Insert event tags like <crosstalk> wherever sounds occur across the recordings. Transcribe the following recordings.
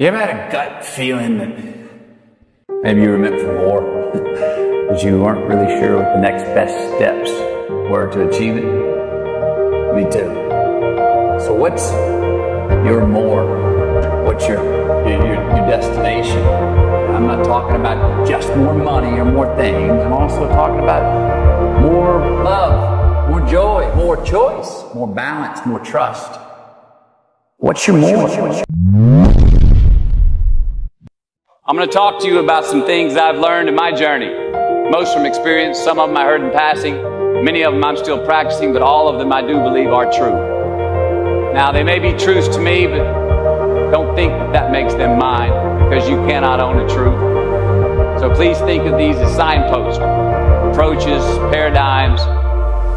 You ever had a gut feeling that maybe you were meant for more, <laughs> but you weren't really sure what the next best steps were to achieve it? Me too. So what's your more? What's your your, your, destination? I'm not talking about just more money or more things. I'm also talking about more love, more joy, more choice, more balance, more trust. What's your more? I'm going to talk to you about some things I've learned in my journey. Most from experience, some of them I heard in passing, many of them I'm still practicing, but all of them I do believe are true. Now, they may be truths to me, but don't think that that makes them mine because you cannot own the truth. So please think of these as signposts, approaches, paradigms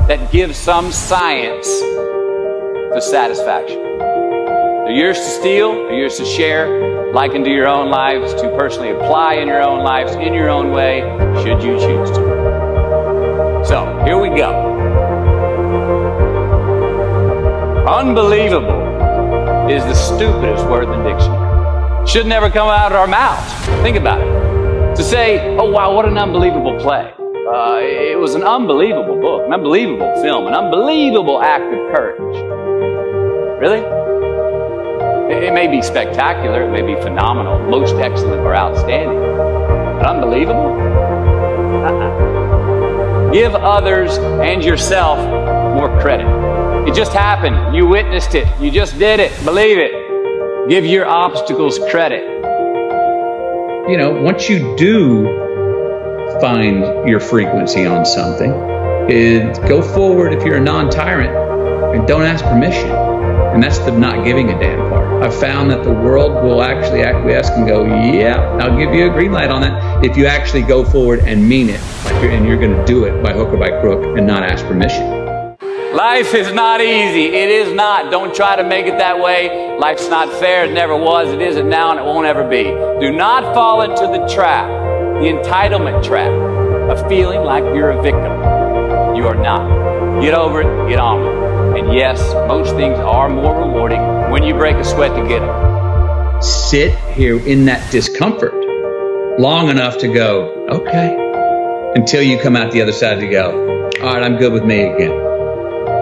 that give some science to satisfaction. They're yours to steal, they're yours to share, liken to your own lives, to personally apply in your own lives, in your own way, should you choose to. So, here we go. Unbelievable is the stupidest word in the dictionary. Should never come out of our mouths. Think about it. To say, oh wow, what an unbelievable play. Uh, it was an unbelievable book, an unbelievable film, an unbelievable act of courage. Really? It may be spectacular, it may be phenomenal, most excellent or outstanding, but unbelievable? Uh-uh. Give others and yourself more credit. It just happened. You witnessed it. You just did it. Believe it. Give your obstacles credit. You know, once you do find your frequency on something, it, go forward if you're a non tyrant and don't ask permission. And that's the not giving a damn part. I've found that the world will actually acquiesce and go, yeah, I'll give you a green light on that if you actually go forward and mean it. And you're going to do it by hook or by crook and not ask permission. Life is not easy. It is not. Don't try to make it that way. Life's not fair. It never was. It isn't now, and it won't ever be. Do not fall into the trap, the entitlement trap, of feeling like you're a victim. You are not. Get over it. Get on with it. And yes, most things are more rewarding when you break a sweat to get them. Sit here in that discomfort long enough to go, okay, until you come out the other side to go, all right, I'm good with me again.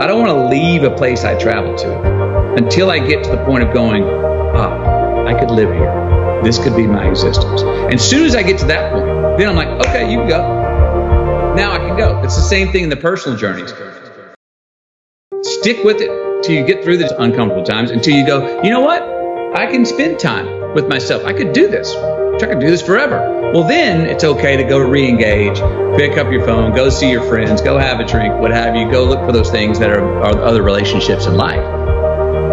I don't want to leave a place I travel to until I get to the point of going, ah, I could live here. This could be my existence. And as soon as I get to that point, then I'm like, okay, you can go. Now I can go. It's the same thing in the personal journeys. Stick with it till you get through these uncomfortable times until you go, you know what? I can spend time with myself. I could do this. I could do this forever. Well, then it's okay to go re engage, pick up your phone, go see your friends, go have a drink, what have you, go look for those things that are, are other relationships in life.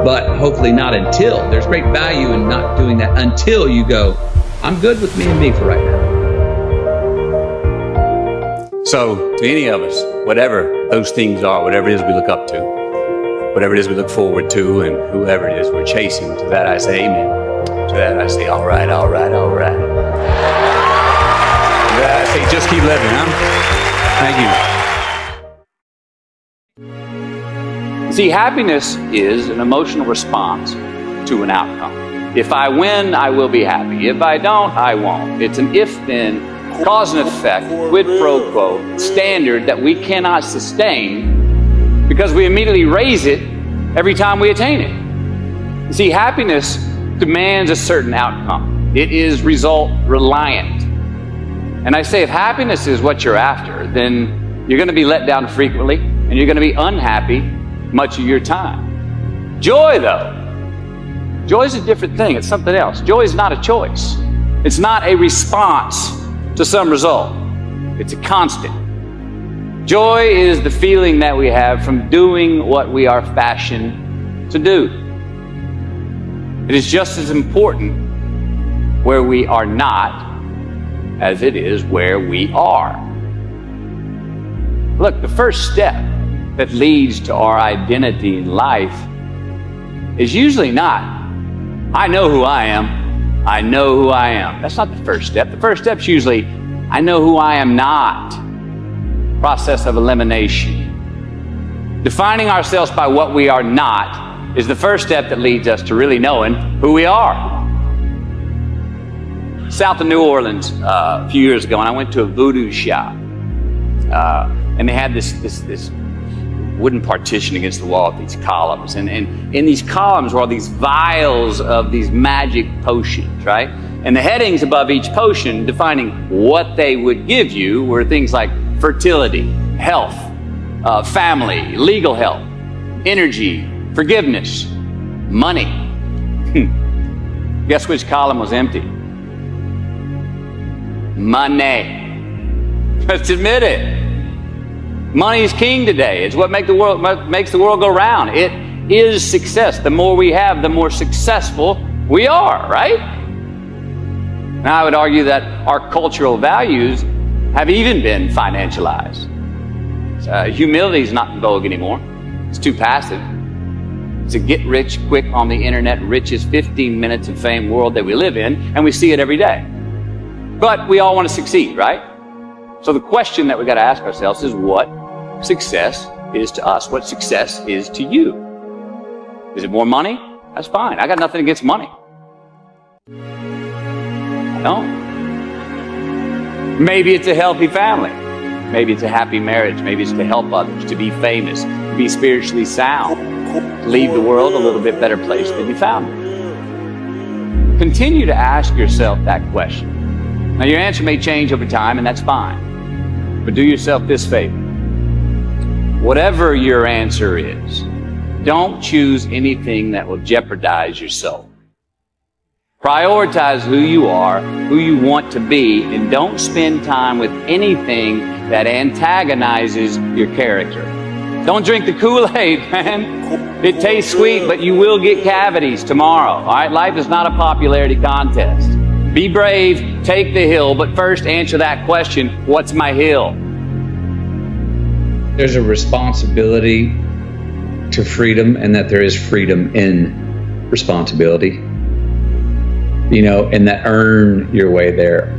But hopefully not until. There's great value in not doing that until you go, I'm good with me and me for right now. So, to any of us, whatever those things are, whatever it is we look up to, whatever it is we look forward to and whoever it is we're chasing. To that I say amen. To that I say, all right, all right, all right. To that I say, just keep living, huh? Thank you. See, happiness is an emotional response to an outcome. If I win, I will be happy. If I don't, I won't. It's an if then, cause and effect, quid pro quo, standard that we cannot sustain because we immediately raise it every time we attain it. You see, happiness demands a certain outcome, it is result reliant. And I say, if happiness is what you're after, then you're going to be let down frequently and you're going to be unhappy much of your time. Joy, though, joy is a different thing, it's something else. Joy is not a choice, it's not a response to some result, it's a constant. Joy is the feeling that we have from doing what we are fashioned to do. It is just as important where we are not as it is where we are. Look, the first step that leads to our identity in life is usually not, I know who I am, I know who I am. That's not the first step. The first step is usually, I know who I am not process of elimination. Defining ourselves by what we are not is the first step that leads us to really knowing who we are. south of New Orleans uh, a few years ago, and I went to a voodoo shop, uh, and they had this this this wooden partition against the wall with these columns, and, and in these columns were all these vials of these magic potions, right? And the headings above each potion, defining what they would give you, were things like fertility, health, uh, family, legal help, energy, forgiveness, money. Guess which column was empty? Money. Let's admit it. Money is king today. It's what make the world, makes the world go round. It is success. The more we have, the more successful we are, right? Now, I would argue that our cultural values have even been financialized. Uh, humility is not in vogue anymore. It's too passive. It's a get rich quick on the internet, richest 15 minutes of fame world that we live in, and we see it every day. But we all want to succeed, right? So the question that we got to ask ourselves is what success is to us? What success is to you? Is it more money? That's fine. I got nothing against money. No. Maybe it's a healthy family. Maybe it's a happy marriage. Maybe it's to help others, to be famous, to be spiritually sound, to leave the world a little bit better place than you found it. Continue to ask yourself that question. Now, your answer may change over time, and that's fine. But do yourself this favor. Whatever your answer is, don't choose anything that will jeopardize your soul. Prioritize who you are, who you want to be, and don't spend time with anything that antagonizes your character. Don't drink the Kool-Aid, <laughs> man. It tastes sweet, but you will get cavities tomorrow. All right, life is not a popularity contest. Be brave, take the hill, but first answer that question, what's my hill? There's a responsibility to freedom and that there is freedom in responsibility you know, and that earn your way there.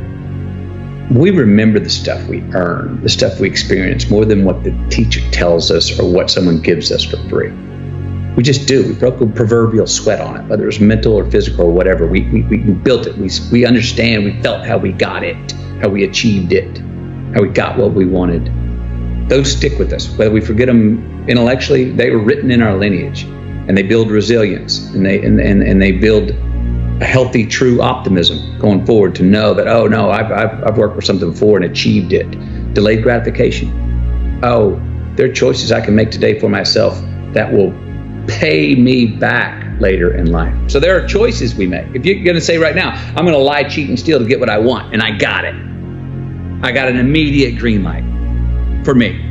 We remember the stuff we earn, the stuff we experience more than what the teacher tells us or what someone gives us for free. We just do. We broke a proverbial sweat on it, whether it was mental or physical or whatever. We, we, we built it. We, we understand. We felt how we got it, how we achieved it, how we got what we wanted. Those stick with us. Whether we forget them intellectually, they were written in our lineage and they build resilience and they, and, and, and they build a healthy, true optimism going forward to know that, oh no, I've, I've, I've worked for something before and achieved it. Delayed gratification. Oh, there are choices I can make today for myself that will pay me back later in life. So there are choices we make. If you're going to say right now, I'm going to lie, cheat, and steal to get what I want, and I got it, I got an immediate green light for me.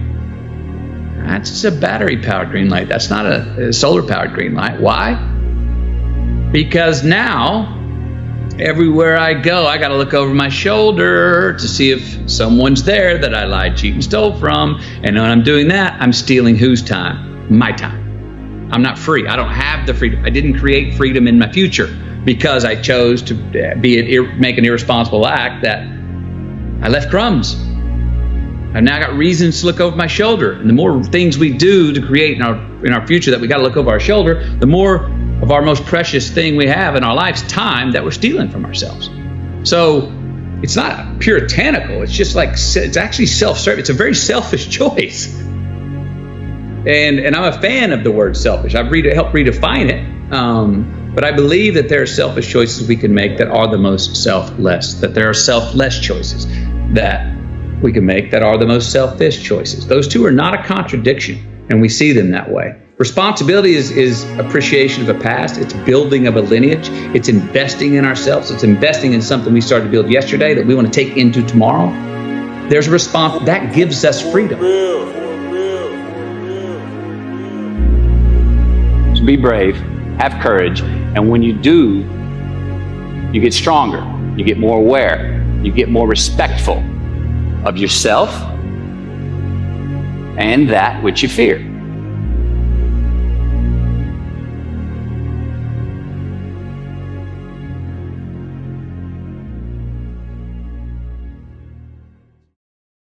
That's a battery powered green light. That's not a, a solar powered green light. Why? Because now, everywhere I go, I got to look over my shoulder to see if someone's there that I lied, cheated, and stole from. And when I'm doing that, I'm stealing whose time? My time. I'm not free. I don't have the freedom. I didn't create freedom in my future because I chose to be an, make an irresponsible act that I left crumbs. I've now got reasons to look over my shoulder. And the more things we do to create in our in our future that we got to look over our shoulder, the more of our most precious thing we have in our lives, time that we're stealing from ourselves. So it's not puritanical. It's just like it's actually self-serving. It's a very selfish <laughs> choice. And and I'm a fan of the word selfish. I've read, helped redefine it. Um, but I believe that there are selfish choices we can make that are the most selfless. That there are selfless choices that we can make that are the most selfish choices. Those two are not a contradiction, and we see them that way. Responsibility is, is appreciation of a past. It's building of a lineage. It's investing in ourselves. It's investing in something we started to build yesterday that we want to take into tomorrow. There's a response that gives us freedom. So be brave, have courage, and when you do, you get stronger, you get more aware, you get more respectful of yourself and that which you fear.